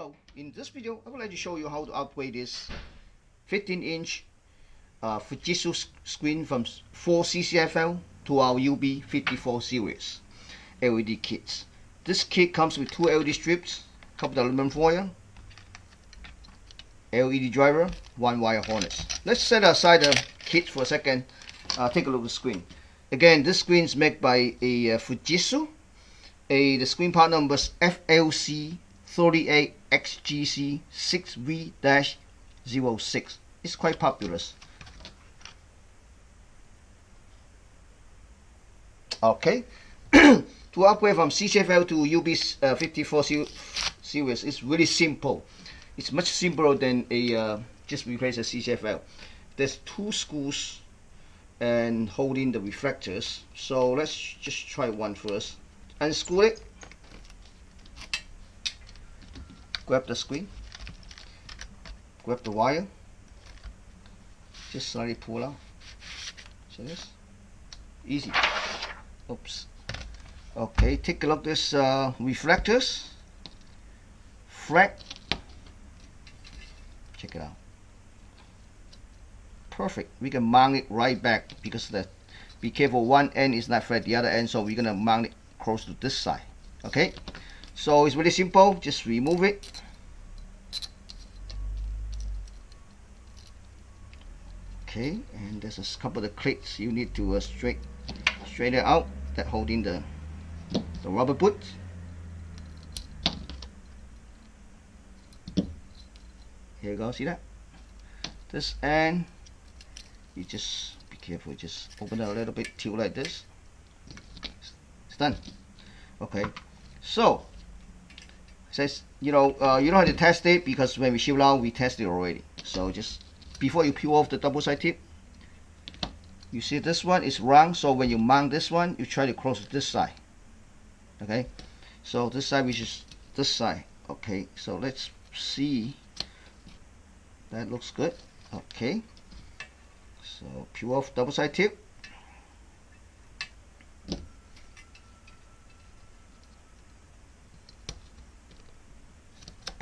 Hello, in this video I would like to show you how to upgrade this 15 inch uh, Fujitsu screen from 4 CCFL to our UB54 series LED kits. This kit comes with two LED strips, coupled aluminum foil, LED driver, one wire harness. Let's set aside the kit for a second. Uh, take a look at the screen. Again, this screen is made by a uh, Fujitsu. A, the screen part number is FLC 38XGC6V-06. It's quite popular. Okay. to upgrade from CCFL to UB54 uh, series, it's really simple. It's much simpler than a uh, just replace a CCFL. There's two screws and holding the reflectors. So let's just try one first. Unscrew it grab the screen, grab the wire, just slightly pull out. See this? Easy. Oops. Okay, take a look at this uh, reflectors. Fret. Check it out. Perfect. We can mount it right back because the be careful one end is not flat the other end so we're gonna mount it close to this side okay so it's really simple. Just remove it. Okay and there's a couple of clips you need to uh, straight straighten it out. That holding the the rubber boot here you go see that? This end you just be careful. Just open it a little bit tilt like this. It's done. Okay so says you know uh, you don't have to test it because when we ship out we test it already. So just before you peel off the double side tip you see this one is round so when you mount this one you try to close this side. Okay? So this side which is this side. Okay so let's see. That looks good. Okay. So peel off double side tip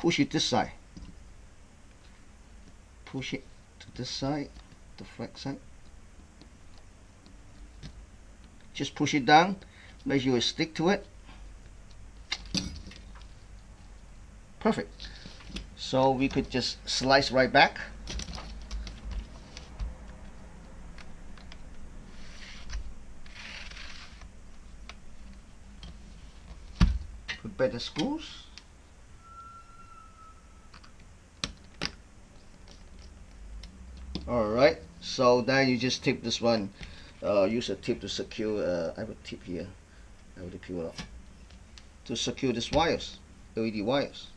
push it this side. Push it to this side the flex side just push it down. Make sure you stick to it. Perfect. So we could just slice right back. Put better screws alright so then you just tip this one. Uh, use a tip to secure uh, I have a tip here. I will peel it off to secure these wires LED wires.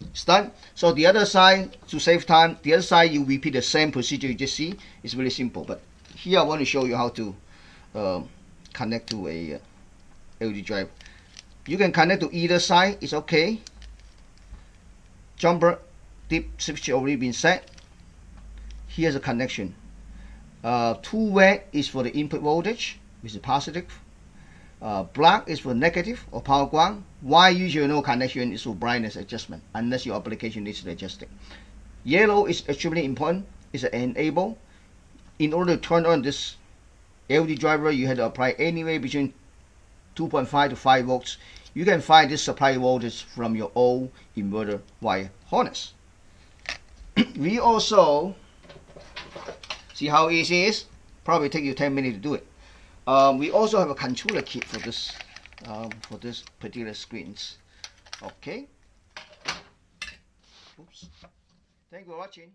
It's done. So the other side to save time the other side you repeat the same procedure you just see. It's really simple but here I want to show you how to um, connect to a uh, LED drive. You can connect to either side it's okay. Jumper dip switch already been set here's a connection. Uh, two red is for the input voltage, which is positive. Uh, black is for negative or power ground. Why usually no connection is for brightness adjustment unless your application needs to adjust it. Yellow is extremely important. It's an enable. In order to turn on this LED driver, you have to apply anywhere between 2.5 to 5 volts. You can find this supply voltage from your old inverter wire harness. we also See how easy it is? Probably take you 10 minutes to do it. Um, we also have a controller kit for this um, for this particular screens. Okay. Oops. Thank you for watching.